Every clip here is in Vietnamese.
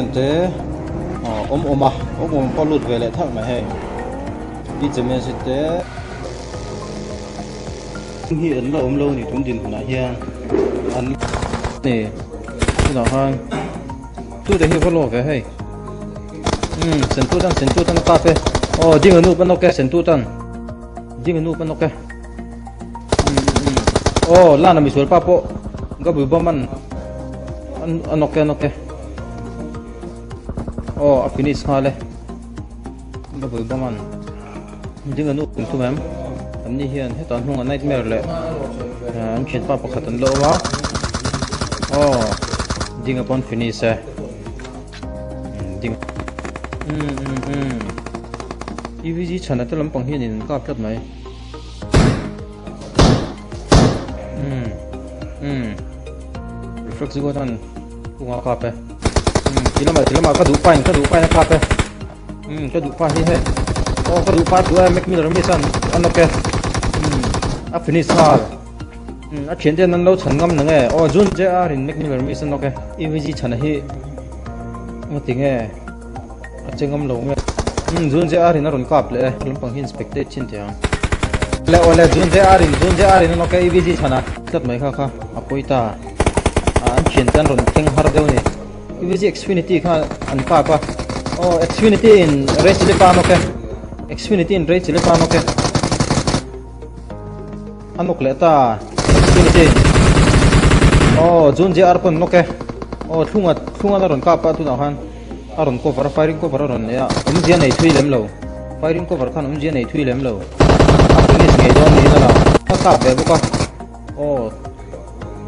điện thế ôm ôm à ôm ôm có lụt về lại thằng mày hay đi chấm em sẽ thế hiện là ôm lâu thì cũng điện của nãy hiền anh nè cái nào hơn tôi để hiểu có lỗ về hay. Ừ sen tu tan sen tu tan cà phê. Oh ding anu pan ok sen tu tan ding anu pan ok. Oh lana mi sual papo gabu baman an an ok an ok oh a finish hale gabu baman ding anu pun tu mem an ni hian he tan hung a nightmare le an chen pa pakhat an lo wa oh ding upon finish eh ding um um um EVG chana te lampang hian in ka plat mai um um reflex go tan kunga ka pe um tilama tilama ka du pa ka du pa na ka pe he oh ka du pa tu mek mi ram mi san an ok. A finish hal um a chen te nan lo chan ngam na nge oh jun je a rin mek mi ram mi san ok. EVG chana hi ma tinge a chengam lo me um jun je a rin a ron kap le lampang hin spectate chin te ang le ole jun je a rin jun je a rin no EVG EVG chana tat mai kha kha a poita an chen tan ron theng har deu ni EVG Xfinity kha an pa pa oh Xfinity in race le pa no ke Xfinity in race le pa no ke anok le ta Xfinity. Oh jun JR ar pon no ke oh thunga thunga na ron ka pa tu na han aron cover, firing cover aron ya um je nei thui lem lo. Firing cover khan um je nei thui lem lo. Apni nge don ni na la. Ka ka be bu ka oh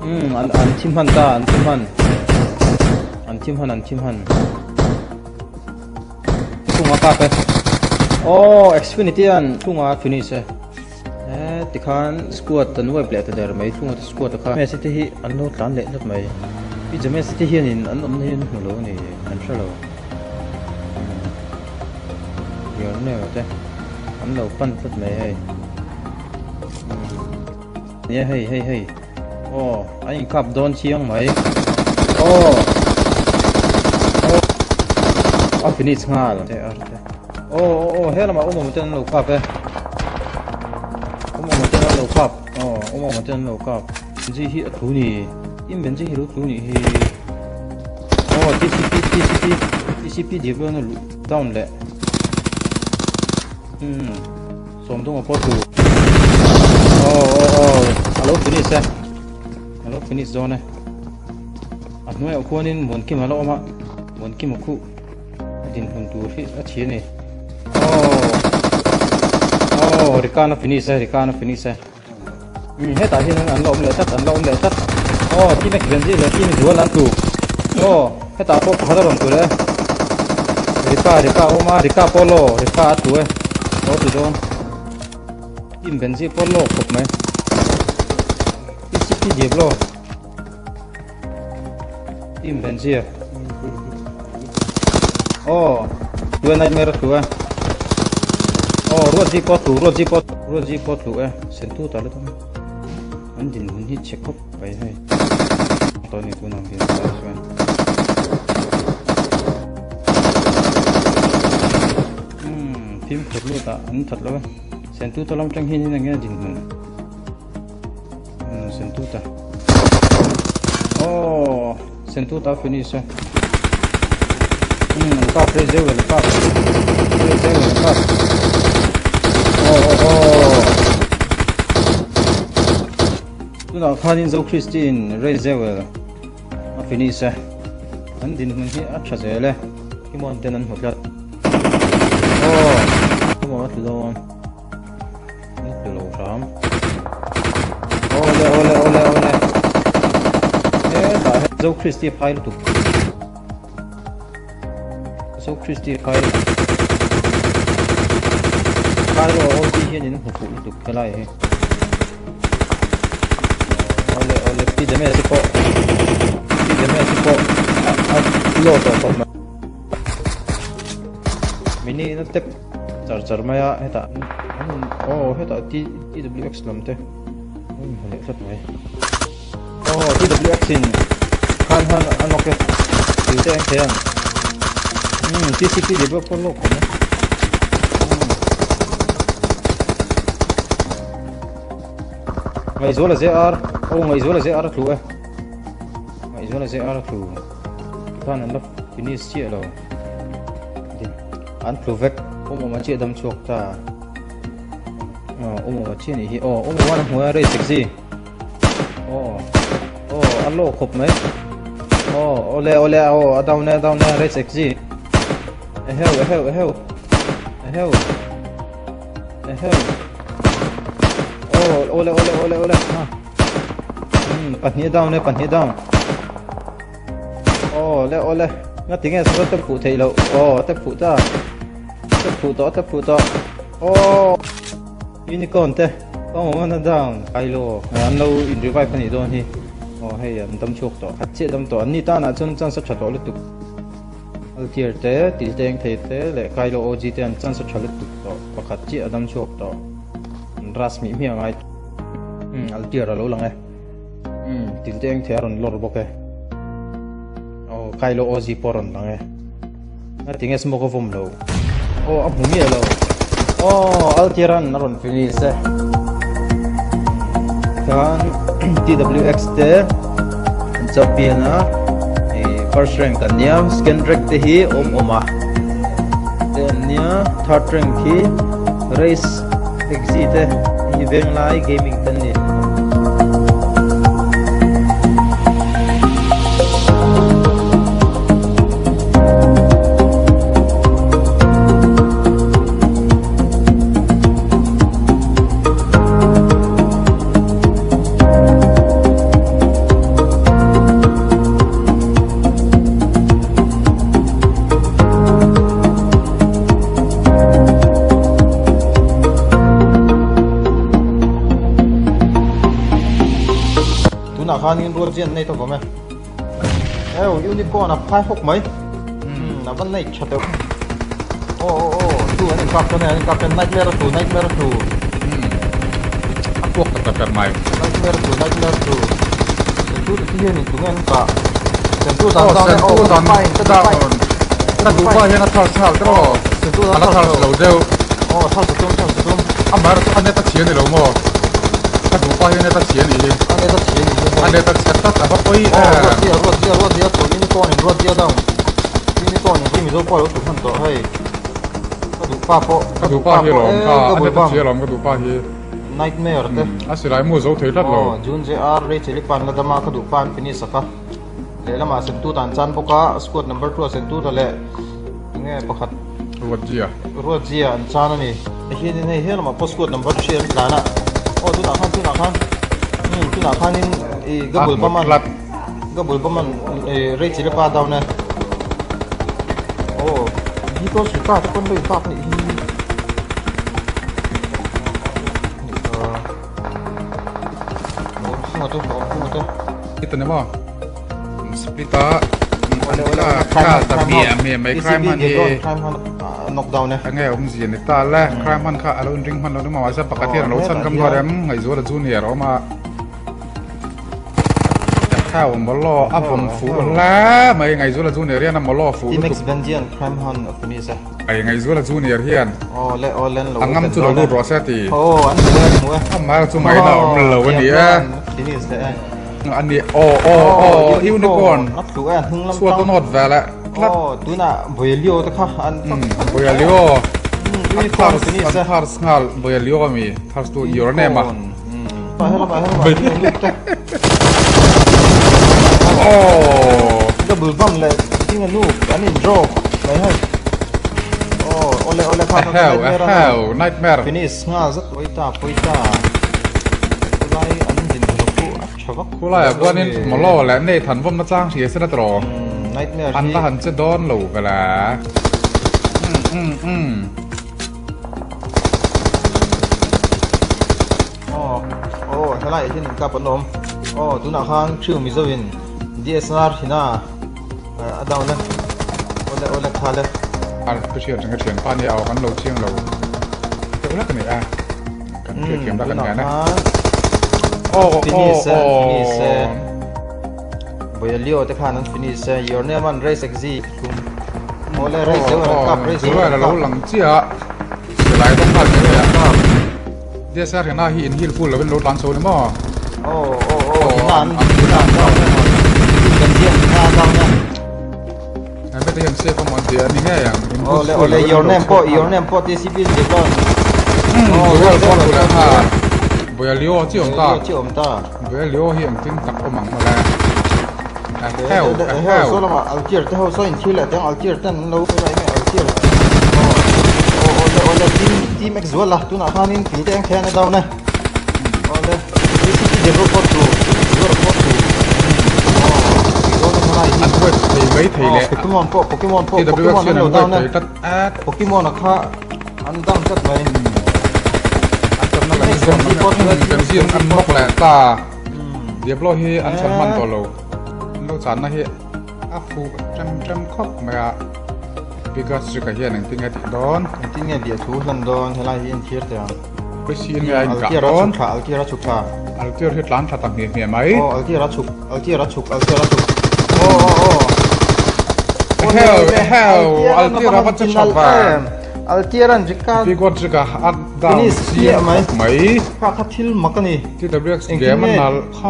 um an an chim han ta, an chim han an chim han an chim han tunga ka pe oh xfinity an tunga finish eh eh tikhan squad tan web le ta der mai tunga squad ka me se te hi an no tlan le lat mai bi jame se te hian in an om ne hin lo ni an sha lo giờ nó nè chứ ấm đầu phân phật mày hay. Nè hay hay hay. Ô anh cặp don chiang mày oh ô à finish nga rồi thế à ô ô ô hết là mà ôm một chân lầu cặp ấy ôm một chân lầu cặp ô ôm một chân lầu cặp gì hiện thu nhỉ im bên gì hiện thú nhỉ ô TCP TCP TCP gì bên nó down lại Hmm. Som dong po tu? Oh oh oh. alo, finish se alo, finish zone eh. Anu eh aku ni kim alo ma. mon kim khu. Din hun tur hi a chi ni. Oh. Oh, Rikana finish hai Rikana finish hai Hmm, hết tại hiện anh lộn lại tắt, anh lộn lại tắt. Oh, team make benji là team dua lan tu. Oh, hết tại po phá rồi tu đấy. Rika, Rika, Oma, Rika polo, Rika tu eh. Đó tu don Im bên gì polo lô cục này Ít xích cái gì lô Im bên gì à Oh Dua naik merah dua Oh ruột gì pot tu ruột gì pot ruột gì pot tu eh. Sen tu tali tu. Anh din hun hit check up Pai hai Tao ni tu nang hin phim thật luôn ta ấn thật luôn sen tu ta long trang hin như nghe đình hùng sen tu ta oh sen tu ta finish hmm ka pre zeu le ka pre zeu le oh oh. Oh tu na khanin zo christine. Re zeu le a finish an din hùng hi a tha zele ki mon anh an hotlat oh. Mo từ đâu nước từ lầu sớm ole ole ole ole. Thế tại dấu Christie phai tục dấu Christie phai phai rồi ô chi hiện những phục vụ tục cái này ole ole pi de me si po pi de me si po a lo to to mini nó tep char char maya heta. Oh heta t twx lam te. Um hale sat mai oh twx in. Khan han anok ke. Ti te te 음, TCP developer로 고네. ما يزول زي ار او ما يزول زي ار كلو ما يزول زي ار كلو كان لف بنيس شيء لو ان كلو فك او ما شيء دم شوك تا او ما شيء ني او او ما هو ري سكسي او او الله خب ما او اولا اولا او داون داون ري سكسي I help, I help, I help. I help. I help. Oh, ole, ole, ole, ole. Huh. Hmm, pan here down, bắn hết down. Oh, ole, ole. Nothing else, what phụ thầy halo. Oh, the phụ that. The phụ to the phụ to Oh. Unicorn te. Oh, one down. Halo. I'm no in revive pan here down here. Oh, hey, I'm dumb choked. chết I'm to. Anh ta I'm just trying sắp chặt to you tier te til teng the te le kai lo oji te an chan sa chalut tu to pakhat chi adam chok to ras mi mi angai um al tier lo lang e um til teng the aron lor bok e o kailo oji poron lang e na tinge smoko vom lo o abu mi lo o al tier an naron finish e kan TWX te chapiana first rank kan nia scan track te hi om oma then nia third rank hi race exit te hi veng lai gaming tan hanin dur jen nei to bome eo unicorn a phai hok mai na van nei chate o o o tu ani kap to ani kap nightmare tu nightmare tu apok ta ta mai nightmare tu nightmare tu tu tu hian ni tu ngan pa sen tu dan dan o dan mai ta dan ta du ba hian a thar sal tro sen tu dan thar lo deu o thar tu tum thar tu tum amar tu ane ta chian ni lo mo واحد والله انا بتيان اليه انا بتيان اليه انا بتخطط ابقي اه رودي رودي رودي اطول مين طوني رودي داون مين طوني مين دو قالو تو فندو هاي كدو anh em بابو لوم كا انا بتيان لوم كدو بابو night mare te asirai mu zo thei lat lo jun je r re cheli pan la dama ka du pan finish saka le lama sen tu tan chan poka squad number 2 sen tu le ruột pakhat rodjia rodjia an chan ani hi ne hi mà post squad number 3 lana oh chú nào khăn chú nào khăn ừ chú nào khăn nên gấp bồi bơm ăn. gấp bồi bơm ăn rây chỉ là ba đầu nè. Ô đi có sủi ta con đây ta này ờ. không có không có không có cái tên là bao splita ta bia me mai crime man e knockdown ne ange om ji ne ta la crime man kha alon ring man lo ma wasa pakati ro san kam gorem ngai zo la junior oma khao mà lo áp vòng phú lá mấy ngày rồi là junior hiền mà lo phú. Thì mix benjian prime hon ở phía sau ấy ngày rồi là junior hiền. Oh lẽ oh lên lâu anh ngắm chú lâu rồi sẽ thì oh anh lên nữa mà chú mấy nào lâu hơn đi á ani o o o unicorn. suat tu not vela oh tu na boilio ta kha an boilio unicorn tu ni sa har sngal boilio mi har tu your name ah oh double bomb le tinga lu ani drop mai hai oh ole ole kha nightmare nightmare. Finish nga zat poita poita ku chavak Kula ya gua nin malo la ne than vom na chang sie sena tro. nightmare An la han che don lo ka la. Mm mm. oh oh helai hin ka panom oh tuna khang chu mi zawin DSLR hina adaw le ole ole khale Al pu chen chang chen pa ni au kan lo chiang lo. Te ula ka ni a. Kan ke kem da kan ga na. Oh oh finish finish oh. boya lio te khan an finish your name an race exit kum mo ô lê rây xíu là cặp rây xíu rồi là lâu lằng chia trở lại không phải cái này dia sa rena hi in hil full lo ben lo lan so ni mo ô ô ô hiện tại hiện tại đâu cần tiền ra đâu nha ai biết hiện xe không món tiền ni nghe yang ô lê ô lê your name po your name po TCP gì đó oh rồi con của ta ha bây giờ liêu chứ ông ta chứ ông ta bây giờ liêu hiện tin tập có mắng mà là heo heo heo số là mà altir thế heo số in chi là tiếng altir tên lâu cái này altir ô ô lê ô lê team team exo là tu nào phan in tí tiếng khen đâu này? Ô đó po tu gì đó po tu anh quên thì mấy thầy lệ Pokemon po Pokemon po thì tập Pokemon xuyên nó là đâu mấy nè thầy tất át Pokemon nó khá anh đang rất mấy anh tâm nó là cái con nó cái riêng ăn mốc lẹ ta điệp lo hi ăn sẵn mặn to lâu lâu chán nó hi áp phụ trăm trăm khóc mà because chỉ cái hiện tiếng nghe đón tin nghe địa chú lần đó thế là hiện thiệt rồi cái xin nghe anh cả Altia ra đón chục thả Altia ra chục thả anh tiêu hết lán thật tặng hiền hiền mấy Ô Altia ra chục Altia ra chục Altia ra chục Ô ô ô heo heo Altia ra bắt chặt vào Altia ra chỉ cả vì con chỉ cả ăn đau Finish xiên kia mấy. mấy khá khá thil mặc cái này thì tập anh game nghe nó không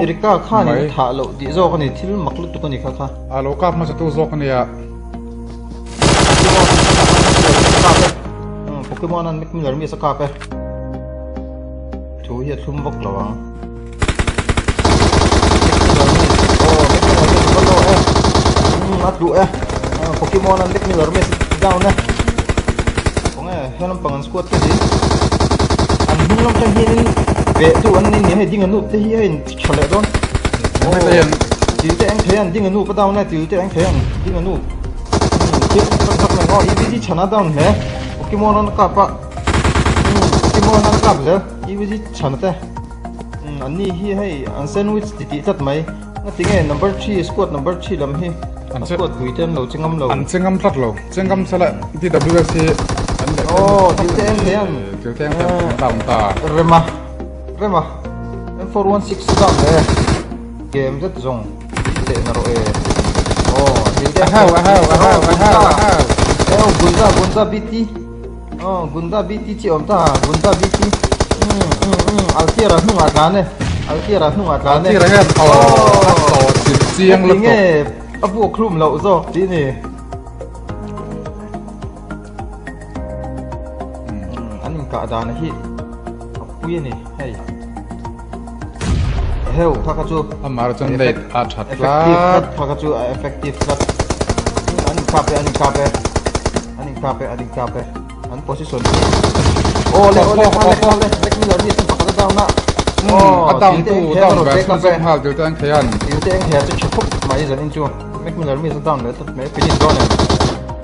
Erika khá này mấy thả lộ đi do cái này thil mặc lúc tụi cái này khá khá alo cáp mà sẽ tu dọc này à Pokemon an mik milar mi sa kape Chu hi thum bok lawang at lu eh Pokemon an mik milar mi down eh Helam pangan squad ka din An hung lam ta hin Be tu an ni ni ding anu te hi hin chale don mấy cái hiện Til te ang thean ding anu pa down eh til te ang thean ding anu tak tak mai ngo i chana down he Pokemon an ka pa Pokemon an ka le i bi chana te an ni hi hei an sandwich ti ti tat mai nga tinge number 3 squad number 3 lam hi. An an anh thì WFC anh tiểu tiếng tập tạm ta rema. Rema. M416 dam le game rất te na ro e oh til te heo heo heo heo heo Oh, Gunda, Gunda BT. Oh, Gunda BT chị ông ta, Gunda BT. Ừ, ừ, ừ, Altia hung ạt lá này. Altia hung ạt lá này. là hết ồ. Tổ lúc lúc nghe ấp vụ khrum lậu rồi, tí này. Đàn này hi. Quy này, hay. Heo, thaka chu. chân đây à thật Effective, là thaka chu effective cut. Anh kape, anh kape. Anh kape, anh kape. Anh position. Ole, ole, ole, ole. Lek mi lori sen pakada daw na. à tao tu tao về không xem hal tiếng thấy anh Yêu te ang hea chu chupuk mai zan in chu. Mek mi lori mi down le tat me pinin do ne.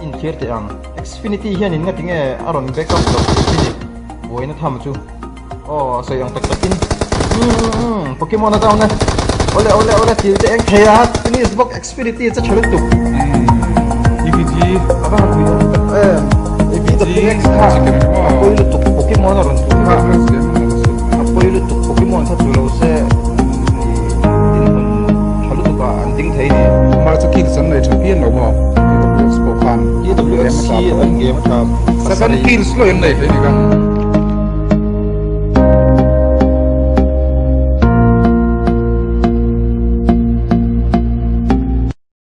In thier te ang. Xfinity hian in nga tinge aron backup lo Boy na tham chu. Oh, so yang tak takin. Hmm, Pokemon na down na. Ole, ole, ole, til te ang hea. Finish box Xfinity cha chalut tu. EPG Aba ku ya. Eh, ibi da PX ka. Apoy lu tu Pokemon na ron tu. Apoy lu tu Pokemon sa tu lo se. Tin hun chalut tu ka anding thai ni. mà cho kinh sân này chẳng yên đâu mà WFC bộ phàn DWC ang game ka. seven kills lo yun này đấy nhỉ